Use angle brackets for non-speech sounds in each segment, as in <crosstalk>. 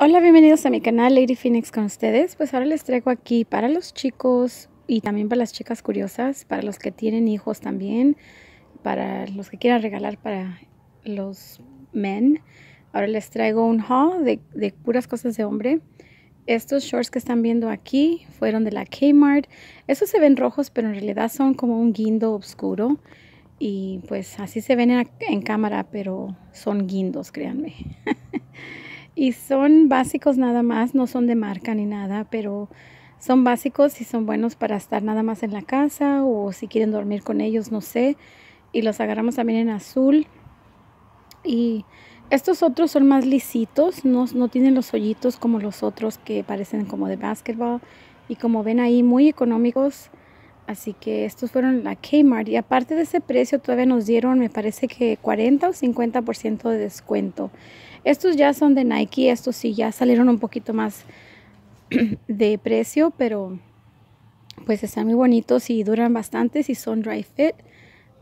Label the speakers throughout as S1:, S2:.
S1: Hola, bienvenidos a mi canal Lady Phoenix con ustedes. Pues ahora les traigo aquí para los chicos y también para las chicas curiosas, para los que tienen hijos también, para los que quieran regalar para los men. Ahora les traigo un haul de, puras cosas de hombre. Estos shorts que están viendo aquí fueron de la Kmart. Estos se ven rojos, pero en realidad son como un guindo oscuro. Y pues así se ven en, en cámara, pero son guindos, créanme. <laughs> y son básicos nada más, no son de marca ni nada, pero son básicos y son buenos para estar nada más en la casa o si quieren dormir con ellos, no sé. Y los agarramos también en azul. Y estos otros son más lisitos, no, no tienen los hoyitos como los otros que parecen como de básquetbol. Y como ven ahí, muy económicos. Así que estos fueron la Kmart. Y aparte de ese precio, todavía nos dieron, me parece que 40 o 50% de descuento. Estos ya son de Nike, estos sí ya salieron un poquito más <clears throat> de precio, pero pues están muy bonitos y duran bastante y son dry fit.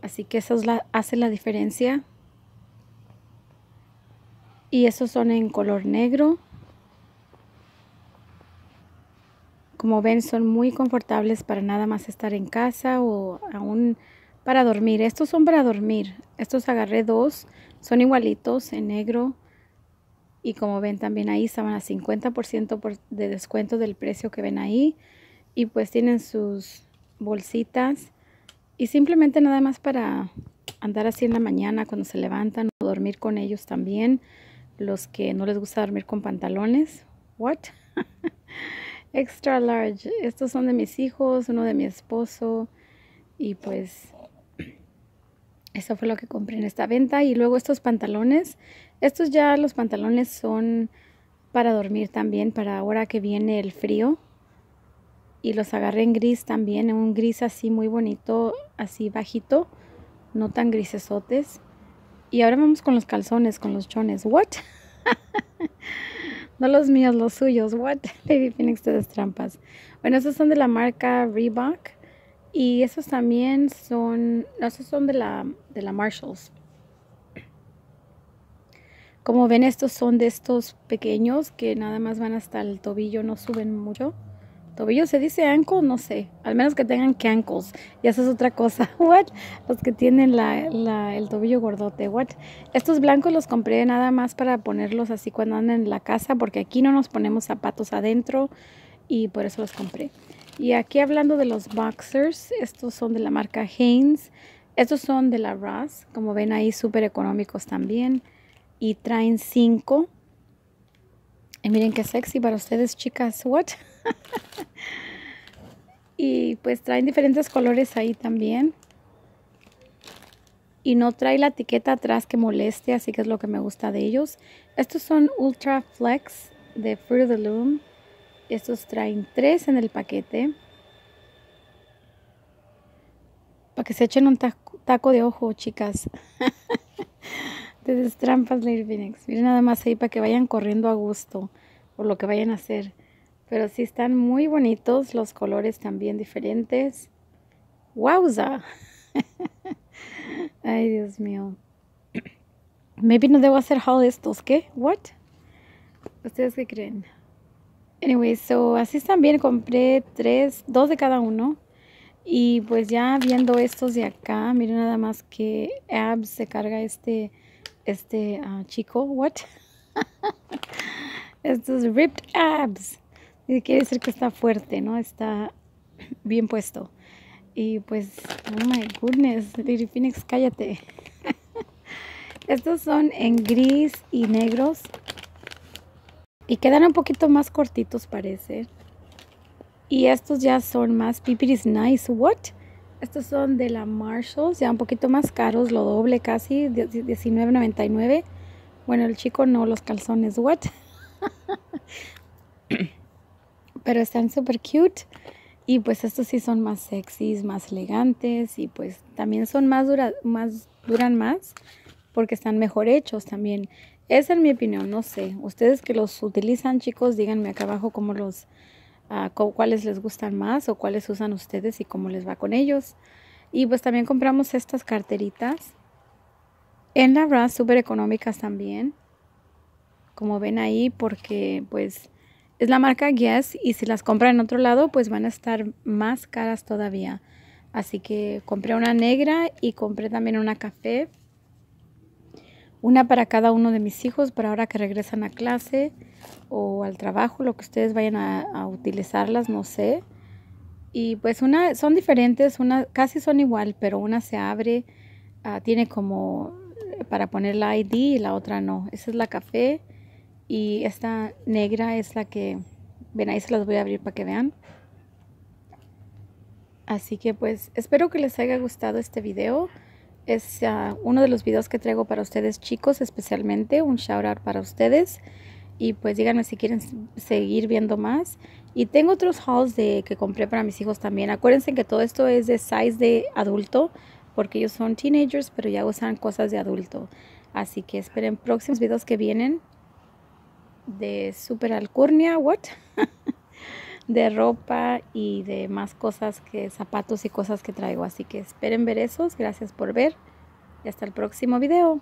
S1: Así que eso la, hace la diferencia. Y esos son en color negro. Como ven, son muy confortables para nada más estar en casa o aún para dormir. Estos son para dormir. Estos agarré dos. Son igualitos en negro. Y como ven también ahí estaban a 50% de descuento del precio que ven ahí. Y pues tienen sus bolsitas. Y simplemente nada más para andar así en la mañana cuando se levantan o dormir con ellos también. Los que no les gusta dormir con pantalones. What? <laughs> Extra large. Estos son de mis hijos, uno de mi esposo. Y pues eso fue lo que compré en esta venta. Y luego estos pantalones. Estos ya los pantalones son para dormir también, para ahora que viene el frío. Y los agarré en gris también, un gris así muy bonito, así bajito, no tan grisesotes. Y ahora vamos con los calzones, con los chones. ¿What? <laughs> no los míos, los suyos. ¿What? <laughs> Lady Phoenix de trampas. Bueno, estos son de la marca Reebok. Y esos también son, esos son de la, de la Marshalls. Como ven, estos son de estos pequeños que nada más van hasta el tobillo, no suben mucho. Tobillo se dice ankle, no sé. Al menos que tengan cankles. Y eso es otra cosa. <laughs> What? Los que tienen la, el tobillo gordote. What? Estos blancos los compré nada más para ponerlos así cuando andan en la casa. Porque aquí no nos ponemos zapatos adentro. Y por eso los compré. Y aquí hablando de los boxers, estos son de la marca Hanes. Estos son de la Ross, como ven ahí súper económicos también. Y traen cinco. Y miren qué sexy para ustedes chicas. What? <laughs> y pues traen diferentes colores ahí también. Y no trae la etiqueta atrás que moleste, así que es lo que me gusta de ellos. Estos son Ultra Flex de Fruit of the Loom. Estos traen tres en el paquete. Para que se echen un taco, de ojo, chicas. <laughs> de destrampas Lady Phoenix. Miren nada más ahí para que vayan corriendo a gusto. Por lo que vayan a hacer. Pero sí están muy bonitos. Los colores también diferentes. ¡Wowza! <laughs> Ay, Dios mío. Maybe no debo hacer haul estos. ¿Qué? ¿What? ¿Ustedes qué creen? Anyway, so así también compré tres, dos de cada uno. Y pues ya viendo estos de acá, miren nada más que abs se carga este, este uh, chico. What? <laughs> estos ripped abs. Quiere decir que está fuerte, ¿no? Está <clears throat> bien puesto. Y pues, oh my goodness, Lady Phoenix, cállate. <laughs> Estos son en gris y negros. Y quedan un poquito más cortitos parece. Y estos ya son más pipiris nice. What? Estos son de la Marshalls, ya un poquito más caros, lo doble casi, $19.99. Bueno, el chico no, los calzones. What? <coughs> Pero están súper cute. Y pues estos sí son más sexys, más elegantes. Y pues también son más, dura, más duran más porque están mejor hechos también. Esa es mi opinión, no sé. Ustedes que los utilizan, chicos, díganme acá abajo cómo los, uh, cuáles les gustan más o cuáles usan ustedes y cómo les va con ellos. Y pues también compramos estas carteritas. En la verdad, súper económicas también. como ven ahí, porque pues es la marca Guess y si las compran en otro lado, pues van a estar más caras todavía. Así que compré una negra y compré también una café. Una para cada uno de mis hijos para ahora que regresan a clase o al trabajo, lo que ustedes vayan a, utilizarlas, no sé. Y pues una son diferentes, una casi son igual, pero una se abre, ah, tiene como para poner la ID y la otra no. Esa es la café y esta negra es la que, ven ahí se las voy a abrir para que vean. Así que pues espero que les haya gustado este video. Es ah, uno de los videos que traigo para ustedes chicos especialmente. Un shout out para ustedes. Y pues díganme si quieren seguir viendo más. Y tengo otros hauls de, que compré para mis hijos también. Acuérdense que todo esto es de size de adulto. Porque ellos son teenagers pero ya usan cosas de adulto. Así que esperen próximos videos que vienen de super alcurnia. What? <laughs> de ropa y de más cosas que zapatos y cosas que traigo. Así que esperen ver esos. Gracias por ver y hasta el próximo video.